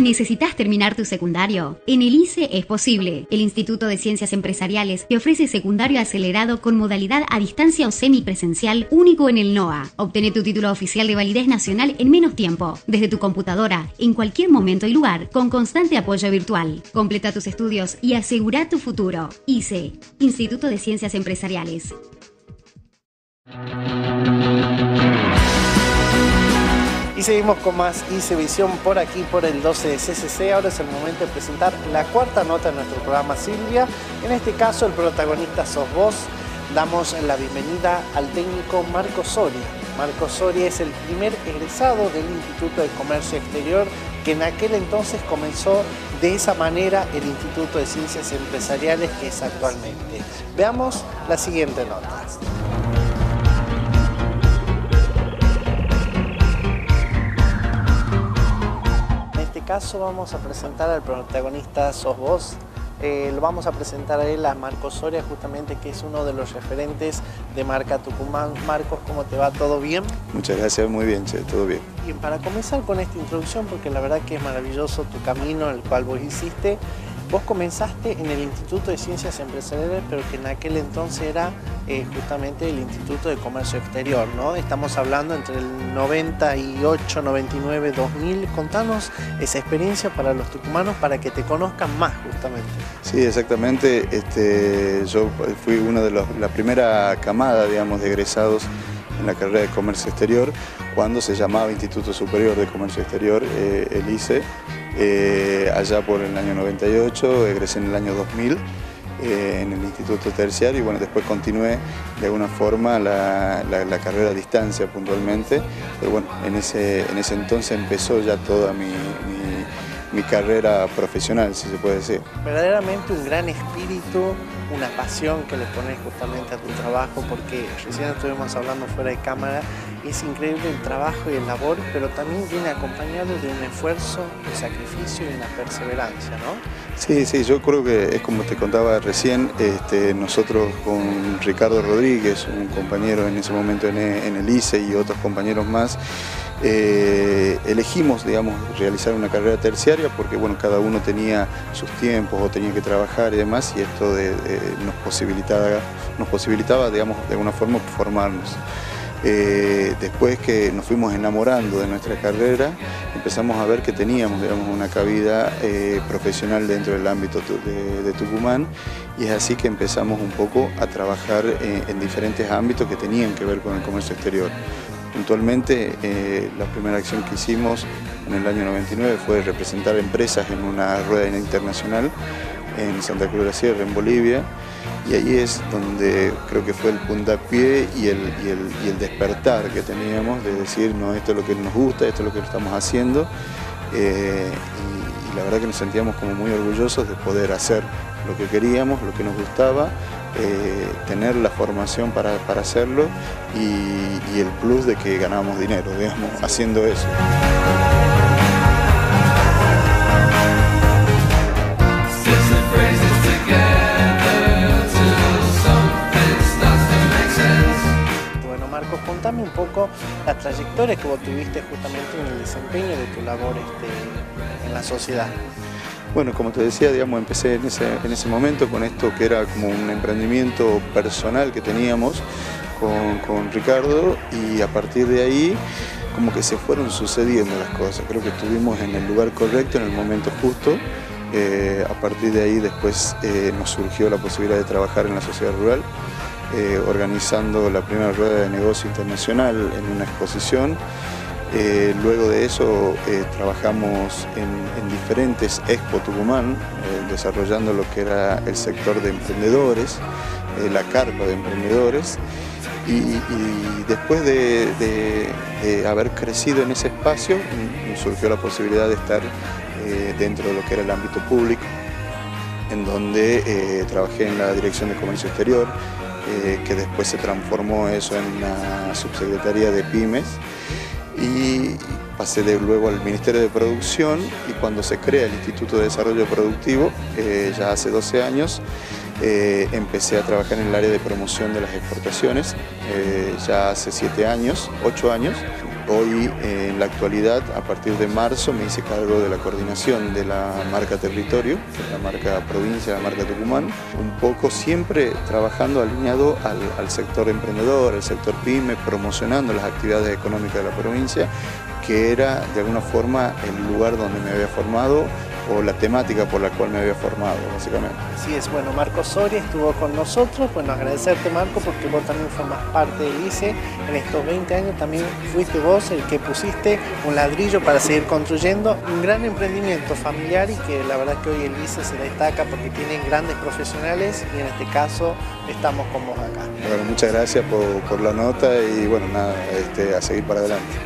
¿Necesitas terminar tu secundario? En el ICE es posible. El Instituto de Ciencias Empresariales te ofrece secundario acelerado con modalidad a distancia o semipresencial único en el NOA. Obtener tu título oficial de validez nacional en menos tiempo, desde tu computadora, en cualquier momento y lugar, con constante apoyo virtual. Completa tus estudios y asegura tu futuro. ICE, Instituto de Ciencias Empresariales. Y seguimos con más ICE Visión por aquí, por el 12 de CCC. Ahora es el momento de presentar la cuarta nota de nuestro programa Silvia. En este caso, el protagonista sos vos. Damos la bienvenida al técnico Marco Soria. Marco Soria es el primer egresado del Instituto de Comercio Exterior que en aquel entonces comenzó de esa manera el Instituto de Ciencias Empresariales que es actualmente. Veamos la siguiente nota. Caso vamos a presentar al protagonista Sos Vos. Eh, lo vamos a presentar a él, a Marcos Soria, justamente que es uno de los referentes de marca Tucumán. Marcos, ¿cómo te va? ¿Todo bien? Muchas gracias, muy bien, che, todo bien. Bien, para comenzar con esta introducción, porque la verdad que es maravilloso tu camino, el cual vos hiciste, Vos comenzaste en el Instituto de Ciencias Empresariales, pero que en aquel entonces era eh, justamente el Instituto de Comercio Exterior, ¿no? Estamos hablando entre el 98, 99, 2000. Contanos esa experiencia para los tucumanos para que te conozcan más justamente. Sí, exactamente. Este, yo fui una de la primera camada, digamos, de egresados en la carrera de Comercio Exterior, cuando se llamaba Instituto Superior de Comercio Exterior, eh, el ICE eh, allá por el año 98, egresé en el año 2000 eh, en el Instituto Terciario y bueno, después continué de alguna forma la, carrera a distancia puntualmente, pero bueno, en ese, en ese entonces empezó ya toda mi, mi carrera profesional, si se puede decir. Verdaderamente un gran espíritu, una pasión que le pones justamente a tu trabajo, porque recién estuvimos hablando fuera de cámara, es increíble el trabajo y el labor, pero también viene acompañado de un esfuerzo, un sacrificio y una perseverancia, ¿no? Sí, sí, yo creo que es como te contaba recién, este, nosotros con Ricardo Rodríguez, un compañero en ese momento en, en el ICE y otros compañeros más, eh, elegimos, digamos, realizar una carrera terciaria porque, bueno, cada uno tenía sus tiempos o tenía que trabajar y demás y esto nos, posibilitaba, nos posibilitaba, digamos, de alguna forma formarnos. Eh, después que nos fuimos enamorando de nuestra carrera, empezamos a ver que teníamos digamos, una cabida eh, profesional dentro del ámbito de, Tucumán y es así que empezamos un poco a trabajar en diferentes ámbitos que tenían que ver con el comercio exterior. Puntualmente, eh, la primera acción que hicimos en el año 99 fue representar empresas en una rueda internacional en Santa Cruz de la Sierra, en Bolivia, y ahí es donde creo que fue el puntapié y el, y el, despertar que teníamos de decir, no, esto es lo que nos gusta, esto es lo que estamos haciendo, eh, y la verdad que nos sentíamos como muy orgullosos de poder hacer lo que queríamos, lo que nos gustaba, eh, tener la formación para, hacerlo y, el plus de que ganamos dinero, digamos, haciendo eso. Bueno Marcos, contame un poco la trayectoria que vos tuviste justamente en el desempeño de tu labor este, en la sociedad. Bueno, como te decía, digamos, empecé en ese, en ese momento con esto que era como un emprendimiento personal que teníamos con, Ricardo y a partir de ahí como que se fueron sucediendo las cosas. Creo que estuvimos en el lugar correcto, en el momento justo. Eh, a partir de ahí después eh, nos surgió la posibilidad de trabajar en la sociedad rural, eh, organizando la primera rueda de negocio internacional en una exposición eh, luego de eso eh, trabajamos en, diferentes Expo Tucumán, eh, desarrollando lo que era el sector de emprendedores, la carpa de emprendedores. Y, después de, haber crecido en ese espacio, mm, surgió la posibilidad de estar dentro de lo que era el ámbito público, en donde trabajé en la Dirección de Comercio Exterior, que después se transformó eso en una subsecretaría de pymes y pasé de luego al Ministerio de Producción y cuando se crea el Instituto de Desarrollo Productivo, eh, ya hace 12 años, eh, empecé a trabajar en el área de promoción de las exportaciones, eh, ya hace 7 años, 8 años. Hoy en la actualidad, a partir de marzo, me hice cargo de la coordinación de la marca territorio, la marca provincia, la marca Tucumán, un poco siempre trabajando alineado al, al sector emprendedor, al sector pyme, promocionando las actividades económicas de la provincia, que era de alguna forma el lugar donde me había formado o la temática por la cual me había formado, básicamente. Así es, bueno, Marco Soria estuvo con nosotros, bueno, agradecerte Marco porque vos también formas parte del ICE, en estos 20 años también fuiste vos el que pusiste un ladrillo para seguir construyendo un gran emprendimiento familiar y que la verdad que hoy el ICE se destaca porque tienen grandes profesionales y en este caso estamos con vos acá. Bueno, muchas gracias por, por la nota y bueno, nada, este, a seguir para adelante.